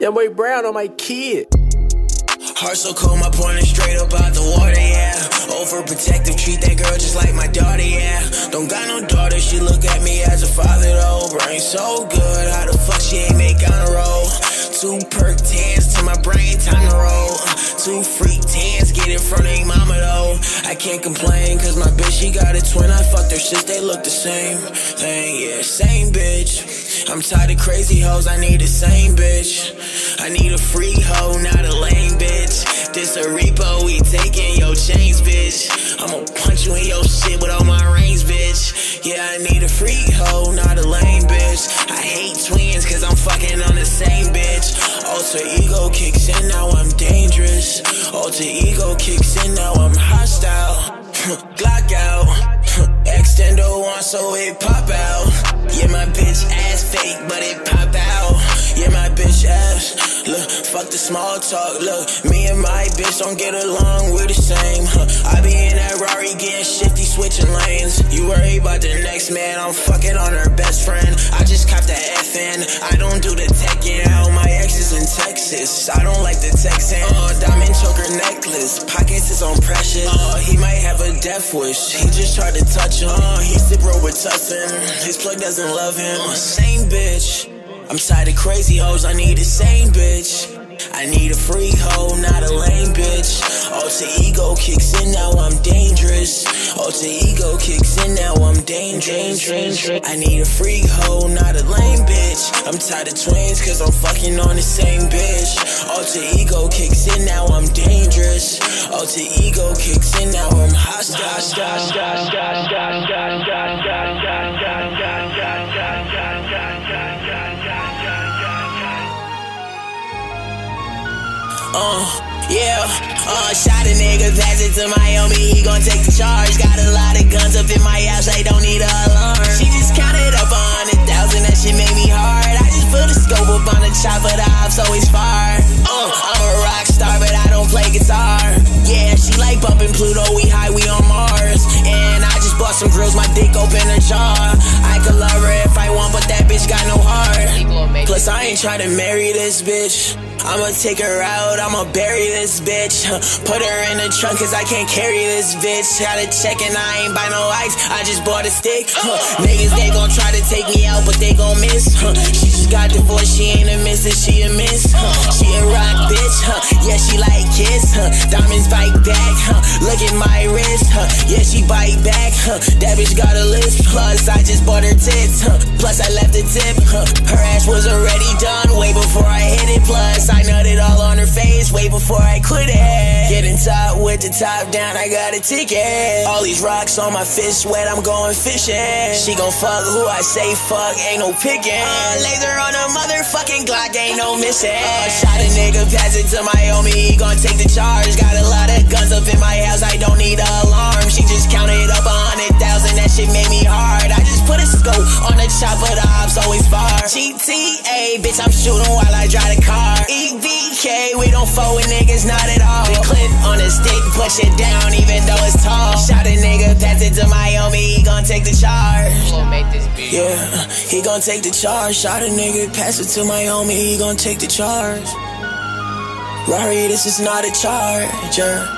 Young boy Brown on my kid. Heart so cold, my pointer straight up out the water, yeah. Overprotective, treat that girl just like my daughter, yeah. Don't got no daughter, she look at me as a father, though. Brain so good, how the fuck she ain't make on a roll? Two perk tans to my brain, time to roll. Two freak tans, get in front of mama, though. I can't complain, cause my bitch, she got a twin. I fucked her sis, they look the same. Thing, yeah, same bitch. I'm tired of crazy hoes, I need the same bitch. I need a free hoe, not a lame bitch. Look, fuck the small talk. Look, me and my bitch don't get along, we're the same. Huh. I be in that Rari getting shifty, switching lanes. You worry about the next man, I'm fucking on her best friend. I just copped the FN. I don't do the teching out. My ex is in Texas. I don't like the texting. Uh, diamond choker necklace. Pockets is on precious. Uh, he might have a death wish. He just tried to touch him. Uh, he sip bro with Tussin. His plug doesn't love him. Uh, same bitch. I'm tired of crazy hoes, I need the same bitch. I need a free hoe, not a lame bitch. Alter ego kicks in, now I'm dangerous. Alter ego kicks in, now I'm dangerous. I need a free hoe, not a lame bitch. I'm tired of twins, cause I'm fucking on the same bitch. Alter ego kicks in, now I'm dangerous. Alter ego kicks in, now I'm Uh, yeah, uh, shot a nigga, pass it to my homie, he gon' take the charge. Got a lot of guns up in my house, they don't need an alarm. She just counted up on a hundred thousand, that shit made me hard. I just put a scope up on the chopper, the ops always far. Uh, I'm a rock star, but I don't play guitar. Yeah, she like bumping Pluto, we high, we on Mars. And I just bought some grills, my dick open her jaw. Ain't trying to marry this bitch. I'ma take her out, I'ma bury this bitch. Put her in the trunk cause I can't carry this bitch. Got a check and I ain't buy no ice, I just bought a stick. Huh. Niggas, they gon' try to take me out, but they gon' miss. Huh. She just got divorced, she ain't a miss, missus, she a miss. Huh. She a rock bitch, yeah, she like kiss. Diamonds bite back, look at my wrist. Huh. That bitch got a list. Plus, I just bought her tits, huh. plus I left a tip. Huh. Her ass was already done way before I hit it. Plus, I nutted all on her face way before I quit it. Getting top with the top down, I got a ticket. All these rocks on my fist wet, I'm going fishing. She gon' fuck who I say fuck, ain't no picking. Uh, laser on a motherfucking Glock, ain't no missing. Uh, shot a nigga, pass it to my homie, he gon' take the charge. Got a lot of guns up in my house, I don't need an alarm. She just counted shit made me hard. I just put a scope on the chopper, the ops always far. GTA, bitch, I'm shooting while I drive the car. EVK, we don't fool with niggas, not at all. The clip on the stick, push it down, even though it's tall. Shot a nigga, pass it to my homie, he gon' take the charge. We'll make this beat. Yeah, he gon' take the charge. Shot a nigga, pass it to my homie, he gon' take the charge. Rari, this is not a charger.